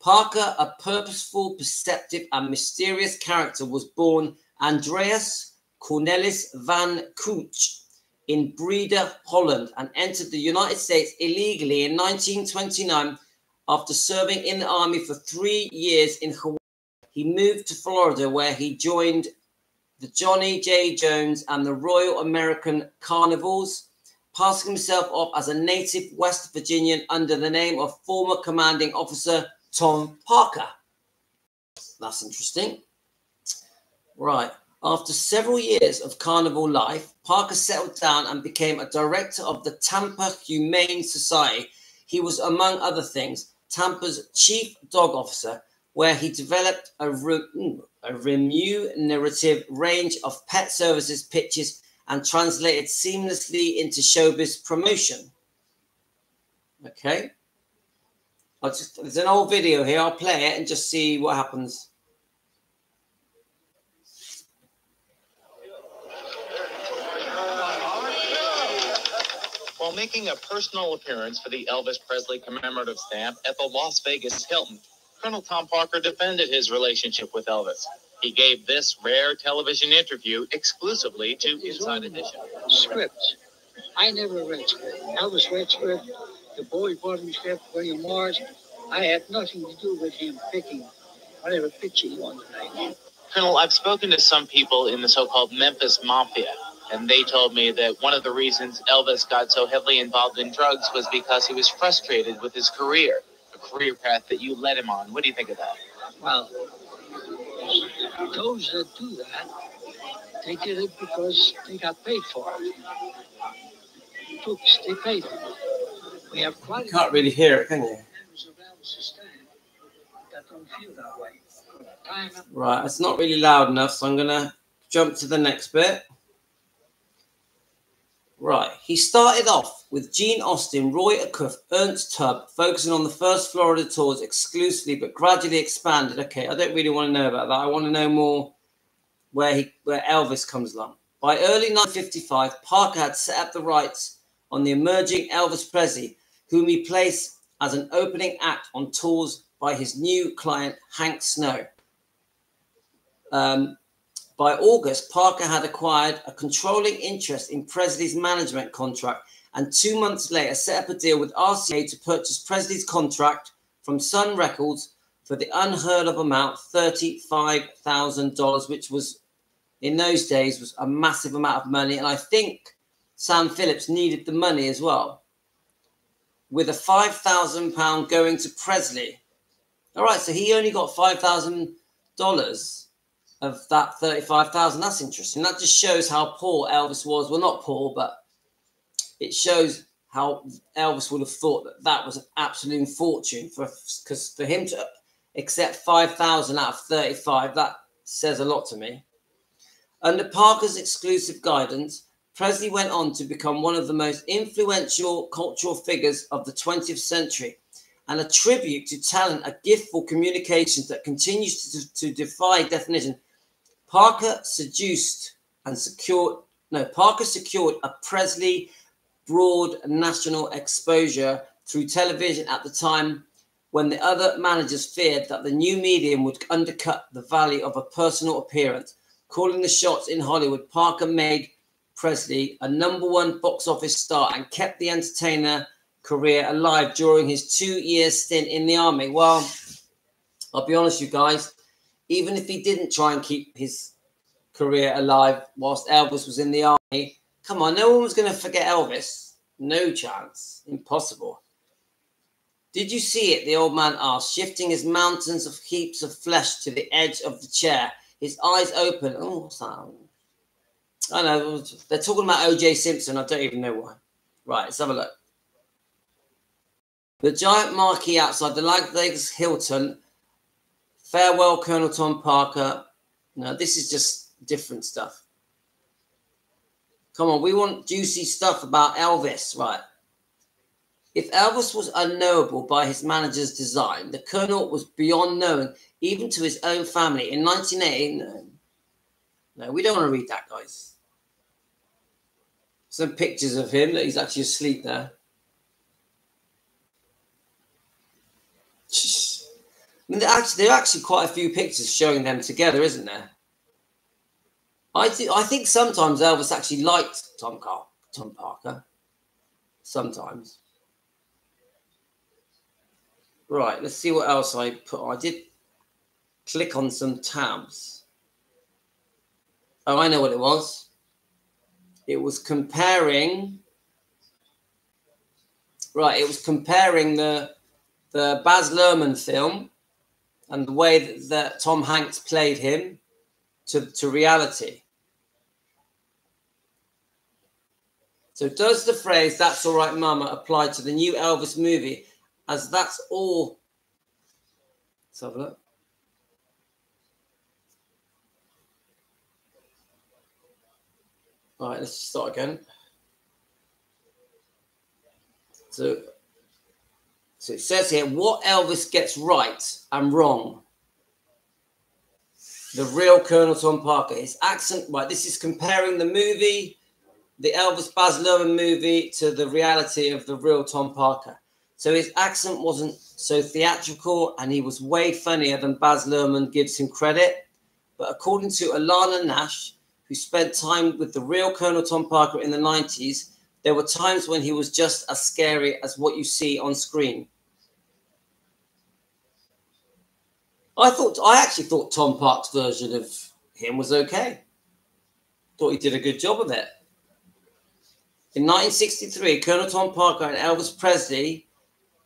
Parker, a purposeful, perceptive, and mysterious character, was born Andreas Cornelis van Kuijk in Breda, Holland, and entered the United States illegally in 1929 after serving in the army for three years in Hawaii. He moved to Florida, where he joined the Johnny J. Jones and the Royal American Carnivals, passing himself off as a native West Virginian under the name of former commanding officer Tom Parker. That's interesting. Right. After several years of carnival life, Parker settled down and became a director of the Tampa Humane Society. He was, among other things, Tampa's chief dog officer, where he developed a, re- hmm, a remunerative range of pet services pitches and translated seamlessly into showbiz promotion. Okay. I'll just there's an old video here. I'll play it and just see what happens. While making a personal appearance for the Elvis Presley commemorative stamp at the Las Vegas Hilton, Colonel Tom Parker defended his relationship with Elvis. He gave this rare television interview exclusively to Inside Edition. Scripts. I never read script. Elvis read script. The boy brought him script. William Morris. I had nothing to do with him picking whatever picture he wanted to make. Colonel, I've spoken to some people in the so-called Memphis Mafia, and they told me that one of the reasons Elvis got so heavily involved in drugs was because he was frustrated with his career, a career path that you led him on. What do you think of that? Well, those that do that, they did it because they got paid for it. Folks, they paid them. We have quite You can't really hear it, can you? members of Elvis's stand that don't feel that way. Time and Right, it's not really loud enough, so I'm gonna jump to the next bit. Right, he started off with Gene Austin, Roy Acuff, Ernest Tubb, focusing on the first Florida tours exclusively, but gradually expanded. Okay, I don't really want to know about that. I want to know more where he where Elvis comes along. By early 1955, Parker had set up the rights on the emerging Elvis Presley, whom he placed as an opening act on tours by his new client Hank Snow. Um, by August, Parker had acquired a controlling interest in Presley's management contract and two months later set up a deal with RCA to purchase Presley's contract from Sun Records for the unheard of amount $35,000, which was in those days was a massive amount of money. And I think Sam Phillips needed the money as well, with a £5,000 going to Presley. All right, so he only got $5,000 of that 35,000. That's interesting. That just shows how poor Elvis was. Well, not poor, but it shows how Elvis would have thought that that was an absolute fortune for because for him to accept 5,000 out of 35, that says a lot to me. Under Parker's exclusive guidance, Presley went on to become one of the most influential cultural figures of the 20th century and a tribute to talent, a gift for communications that continues to, to defy definition. Parker seduced and secured, no, Parker secured a Presley broad national exposure through television at the time when the other managers feared that the new medium would undercut the value of a personal appearance. Calling the shots in Hollywood, Parker made Presley a number one box office star and kept the entertainer career alive during his two year stint in the army. Well, I'll be honest, you guys, even if he didn't try and keep his career alive whilst Elvis was in the army, come on, no one was going to forget Elvis. No chance. Impossible. Did you see it? The old man asked, shifting his mountains of heaps of flesh to the edge of the chair, his eyes open. Oh, what's that? I know. They're talking about OJ Simpson. I don't even know why. Right, let's have a look. The giant marquee outside the Las Vegas Hilton. Farewell, Colonel Tom Parker. No, this is just different stuff. Come on, we want juicy stuff about Elvis, right? If Elvis was unknowable by his manager's design, the Colonel was beyond known even to his own family. In 1980, no, no we don't want to read that, guys. Some pictures of him that he's actually asleep there. Mean, there actually, are actually quite a few pictures showing them together, isn't there? I, th- I think sometimes Elvis actually liked Tom, Car- Tom Parker. Sometimes. Right, let's see what else I put. I did click on some tabs. Oh, I know what it was. It was comparing. Right, it was comparing the the Baz Luhrmann film and the way that, that Tom Hanks played him to, to reality. So, does the phrase "That's all right, Mama" apply to the new Elvis movie? As that's all. Let's have a look. All right, let's start again. So, so it says here what Elvis gets right and wrong. The real Colonel Tom Parker. His accent, right? This is comparing the movie, the Elvis Baz Luhrmann movie, to the reality of the real Tom Parker. So his accent wasn't so theatrical and he was way funnier than Baz Luhrmann gives him credit. But according to Alana Nash, who spent time with the real Colonel Tom Parker in the 90s, there were times when he was just as scary as what you see on screen. I thought I actually thought Tom Park's version of him was okay. Thought he did a good job of it. In 1963, Colonel Tom Parker and Elvis Presley,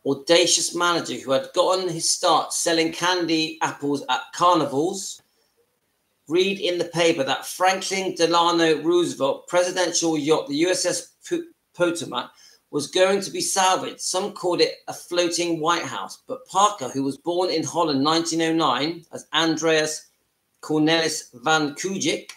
audacious manager who had gotten his start selling candy apples at carnivals, read in the paper that Franklin Delano Roosevelt presidential yacht, the USS Potomac, was going to be salvaged. Some called it a floating White House, but Parker, who was born in Holland 1909 as Andreas Cornelis van Kuijk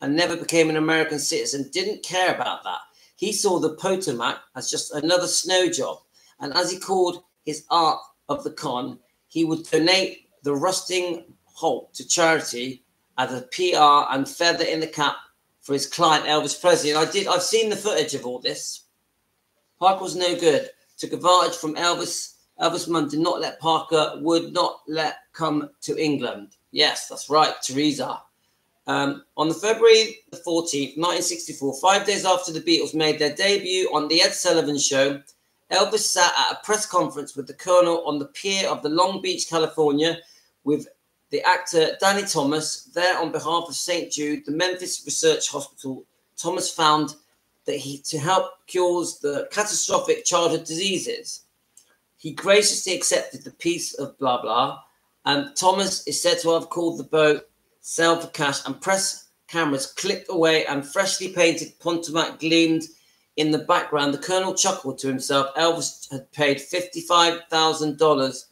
and never became an American citizen, didn't care about that. He saw the Potomac as just another snow job. And as he called his art of the con, he would donate the rusting hulk to charity as a PR and feather in the cap for his client Elvis Presley. And I did I've seen the footage of all this. Parker was no good. Took advantage from Elvis. Elvis Munn did not let Parker, would not let come to England. Yes, that's right, Teresa. Um, on the February the 14th, 1964, five days after the Beatles made their debut on the Ed Sullivan Show, Elvis sat at a press conference with the Colonel on the pier of the Long Beach, California, with the actor Danny Thomas there on behalf of St. Jude, the Memphis Research Hospital. Thomas found that he to help cures the catastrophic childhood diseases. He graciously accepted the piece of blah blah, and Thomas is said to have called the boat sell for cash, and press cameras clicked away and freshly painted Potomac gleamed in the background. The colonel chuckled to himself. Elvis had paid $55,000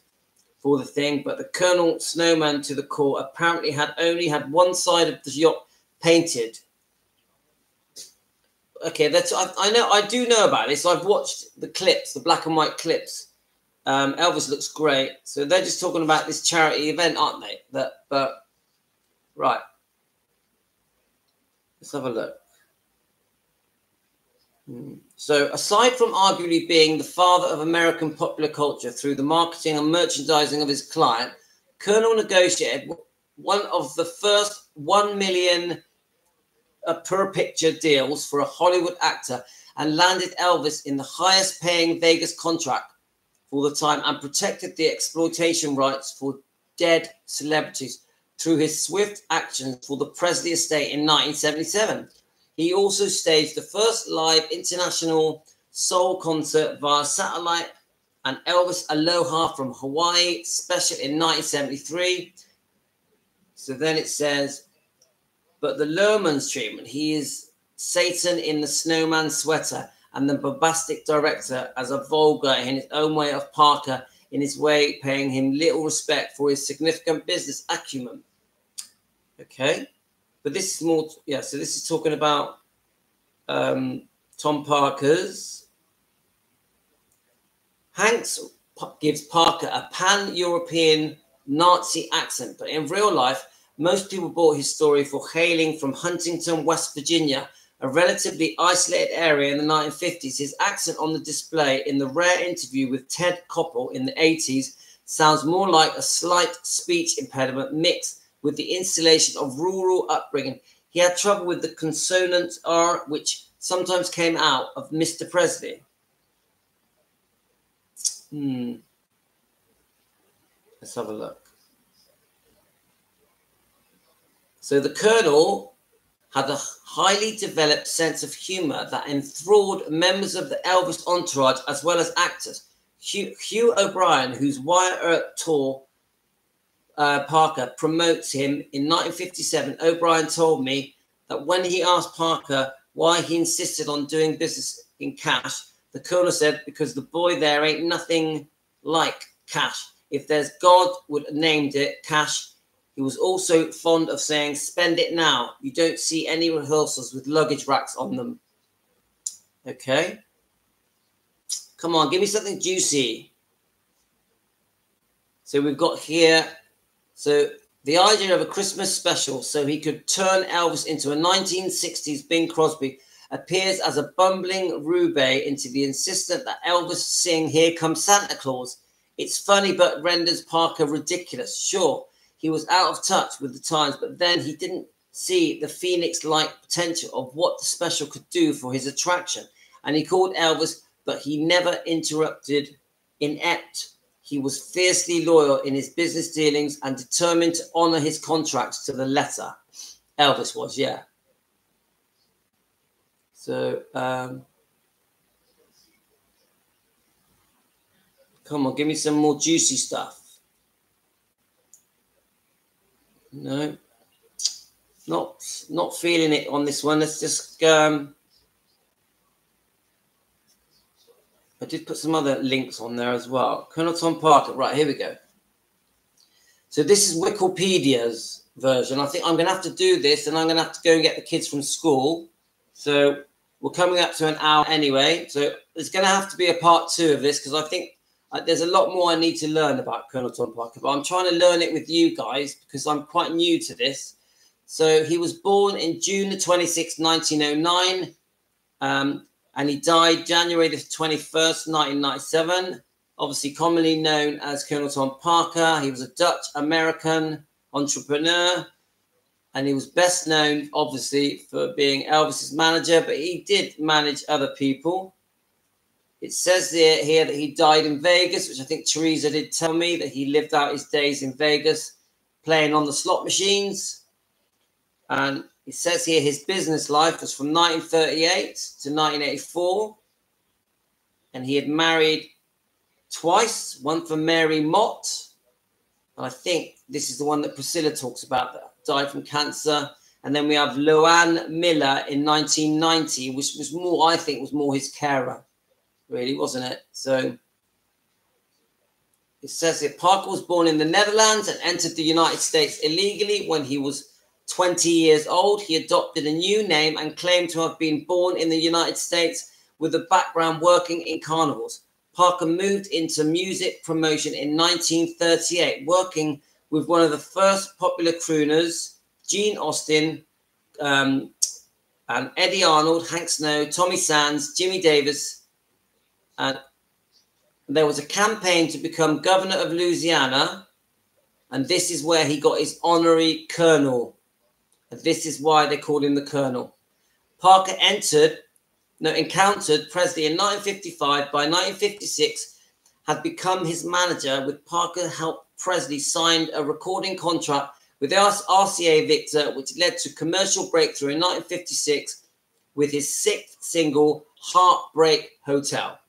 for the thing, but the colonel snowman to the core apparently had only had one side of the yacht painted. Okay, that's I, I know I do know about this. I've watched the clips, the black and white clips. Um, Elvis looks great. So they're just talking about this charity event, aren't they? That but right. Let's have a look. Hmm. So, aside from arguably being the father of American popular culture through the marketing and merchandising of his client, Colonel negotiated one of the first 1 million uh, per picture deals for a Hollywood actor and landed Elvis in the highest paying Vegas contract for the time and protected the exploitation rights for dead celebrities through his swift actions for the Presley estate in 1977. He also staged the first live international soul concert via satellite and Elvis Aloha from Hawaii special in 1973. So then it says, but the Luhrmann's treatment, he is Satan in the snowman sweater and the bombastic director as a vulgar in his own way of Parker in his way, paying him little respect for his significant business acumen. Okay, but this is more, yeah. So this is talking about um, Tom Parker's. Hanks gives Parker a pan-European Nazi accent, but in real life, most people bought his story for hailing from Huntington, West Virginia, a relatively isolated area in the 1950s. His accent on the display in the rare interview with Ted Koppel in the 80s sounds more like a slight speech impediment mixed with the installation of rural upbringing. He had trouble with the consonant R, which sometimes came out of Mr. Presley. Hmm. Let's have a look. So the Colonel had a highly developed sense of humor that enthralled members of the Elvis entourage as well as actors. Hugh, Hugh O'Brian, whose Wyatt Earp tour uh, Parker promotes him in 1957, O'Brian told me that when he asked Parker why he insisted on doing business in cash, the colonel said, because the boy there ain't nothing like cash. If there's God would have named it cash. He was also fond of saying, spend it now. You don't see any rehearsals with luggage racks on them. Okay. Come on, give me something juicy. So we've got here so the idea of a Christmas special so he could turn Elvis into a 1960s Bing Crosby appears as a bumbling Rube into the insistent that Elvis sing Here Comes Santa Claus. It's funny but renders Parker ridiculous. Sure, he was out of touch with the times, but then he didn't see the Phoenix-like potential of what the special could do for his attraction. And he called Elvis, but he never interrupted inept he was fiercely loyal in his business dealings and determined to honor his contracts to the letter. Elvis was, yeah. So, um, come on, give me some more juicy stuff. No, not not feeling it on this one. Let's just um, I did put some other links on there as well. Colonel Tom Parker. Right, here we go. So this is Wikipedia's version. I think I'm going to have to do this and I'm going to have to go and get the kids from school. So we're coming up to an hour anyway. So there's going to have to be a part two of this because I think uh, there's a lot more I need to learn about Colonel Tom Parker. But I'm trying to learn it with you guys because I'm quite new to this. So he was born in June the 26th, 1909. Um, and he died January the 21st, 1997. Obviously, commonly known as Colonel Tom Parker. He was a Dutch American entrepreneur, and he was best known, obviously, for being Elvis's manager, but he did manage other people. It says here that he died in Vegas, which I think Teresa did tell me that he lived out his days in Vegas playing on the slot machines. And it says here his business life was from 1938 to 1984. And he had married twice, one for Mary Mott. And I think this is the one that Priscilla talks about, that died from cancer. And then we have Loanne Miller in 1990, which was more, I think, was more his carer, really, wasn't it? So it says that Parker was born in the Netherlands and entered the United States illegally when he was 20 years old. He adopted a new name and claimed to have been born in the United States with a background working in carnivals. Parker moved into music promotion in 1938, working with one of the first popular crooners, Gene Austin, um, and Eddy Arnold, Hank Snow, Tommy Sands, Jimmy Davis, and there was a campaign to become governor of Louisiana, and this is where he got his honorary colonel. This is why they called him the colonel. Parker entered, no, encountered Presley in 1955. By 1956, had become his manager. With Parker helped Presley signed a recording contract with RCA Victor, which led to commercial breakthrough in 1956 with his sixth single, Heartbreak Hotel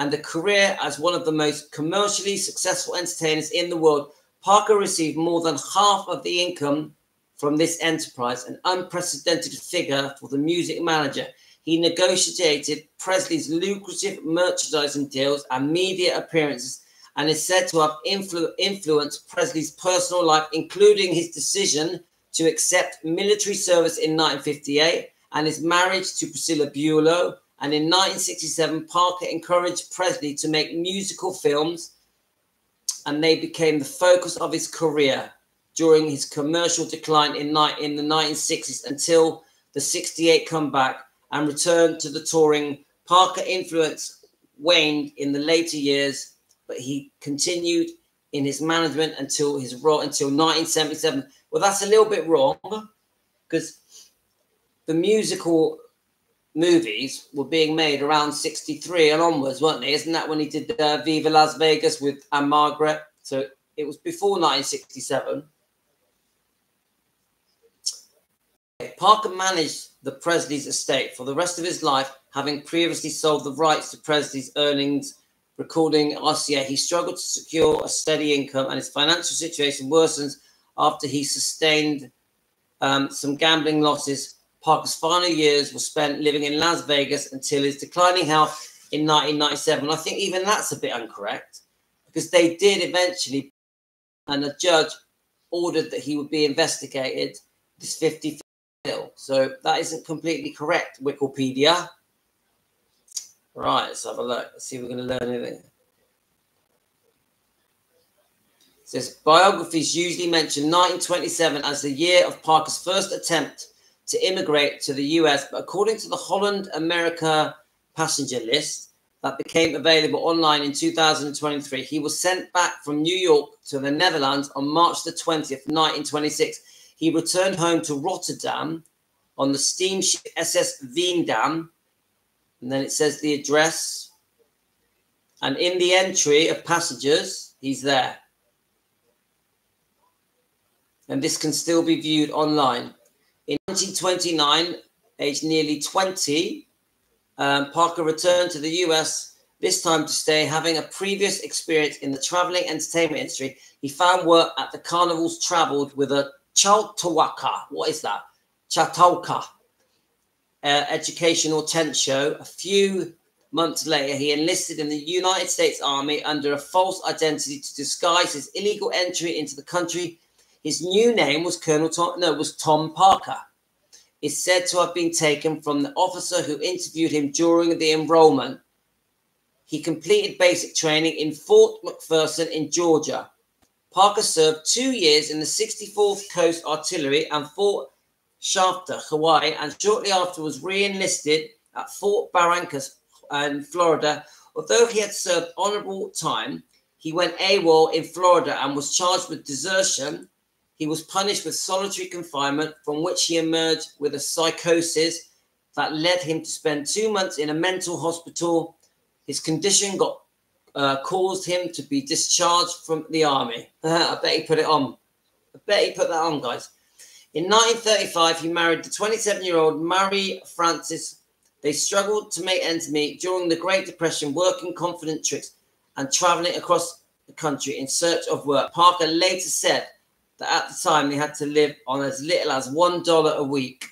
and a career as one of the most commercially successful entertainers in the world, Parker received more than half of the income from this enterprise, an unprecedented figure for the music manager. He negotiated Presley's lucrative merchandising deals and media appearances and is said to have influ- influenced Presley's personal life, including his decision to accept military service in 1958 and his marriage to Priscilla Beaulieu, and in 1967, Parker encouraged Presley to make musical films, and they became the focus of his career during his commercial decline in, in the 1960s until the 68 comeback and return to the touring. Parker influence waned in the later years, but he continued in his management until his role until 1977. Well, that's a little bit wrong because the musical movies were being made around 63 and onwards, weren't they? Isn't that when he did uh, Viva Las Vegas with Ann-Margret? So it was before 1967. Parker managed the Presley's estate for the rest of his life, having previously sold the rights to Presley's earnings recording RCA. He struggled to secure a steady income, and his financial situation worsens after he sustained um, some gambling losses Parker's final years were spent living in Las Vegas until his declining health in 1997. I think even that's a bit incorrect because they did eventually, and a judge ordered that he would be investigated. This 50 So that isn't completely correct, Wikipedia. Right, let's have a look. Let's see if we're going to learn anything. It says biographies usually mention 1927 as the year of Parker's first attempt to immigrate to the US, but according to the Holland America passenger list that became available online in 2023, he was sent back from New York to the Netherlands on March the 20th, 1926. He returned home to Rotterdam on the steamship SS Veendam, and then it says the address. And in the entry of passengers, he's there. And this can still be viewed online. In 1929, aged nearly 20, um, Parker returned to the US, this time to stay, having a previous experience in the traveling entertainment industry. He found work at the carnivals traveled with a Chaltawaka. What is that? Chautauqua uh, educational tent show. A few months later, he enlisted in the United States Army under a false identity to disguise his illegal entry into the country his new name was Colonel Tom, no, was Tom Parker. Is said to have been taken from the officer who interviewed him during the enrollment. He completed basic training in Fort McPherson in Georgia. Parker served two years in the 64th Coast Artillery and Fort Shafter, Hawaii, and shortly after was re-enlisted at Fort Barrancas in Florida. Although he had served honorable time, he went AWOL in Florida and was charged with desertion he was punished with solitary confinement, from which he emerged with a psychosis that led him to spend two months in a mental hospital. His condition got uh, caused him to be discharged from the army. I bet he put it on. I bet he put that on, guys. In 1935, he married the 27 year old Mary Frances. They struggled to make ends meet during the Great Depression, working confident tricks and traveling across the country in search of work. Parker later said that at the time they had to live on as little as one dollar a week.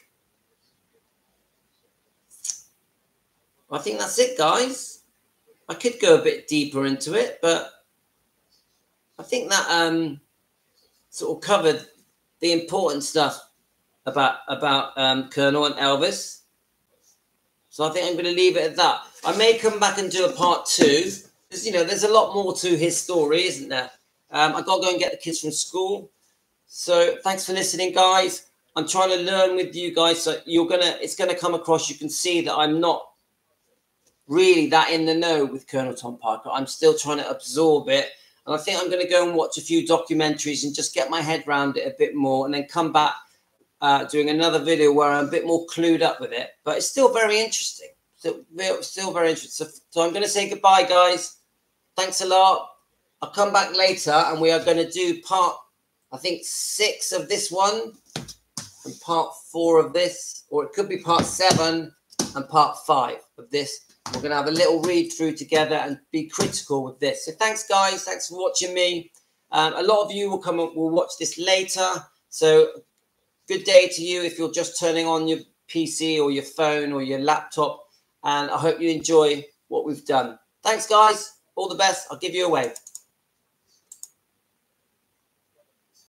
I think that's it, guys. I could go a bit deeper into it, but I think that um, sort of covered the important stuff about about um, Colonel and Elvis. So I think I'm going to leave it at that. I may come back and do a part two. Because, you know, there's a lot more to his story, isn't there? Um, i got to go and get the kids from school. So thanks for listening, guys. I'm trying to learn with you guys. So you're to, it's to come across. You can see that I'm not really that in the know with Colonel Tom Parker. I'm still trying to absorb it. And I think I'm going to go and watch a few documentaries and just get my head around it a bit more and then come back uh, doing another video where I'm a bit more clued up with it. But it's still very interesting. Still, still very interesting. So, so I'm going to say goodbye, guys. Thanks a lot. I'll come back later and we are going to do part, I think, six of this one and part four of this, or it could be part seven and part five of this. We're going to have a little read through together and be critical with this. So thanks, guys. Thanks for watching me. Um, a lot of you will come and will watch this later. So good day to you if you're just turning on your PC or your phone or your laptop. And I hope you enjoy what we've done. Thanks, guys. All the best. I'll give you a wave.